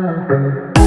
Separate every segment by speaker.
Speaker 1: subscribe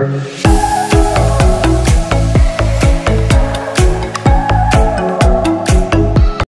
Speaker 1: Thank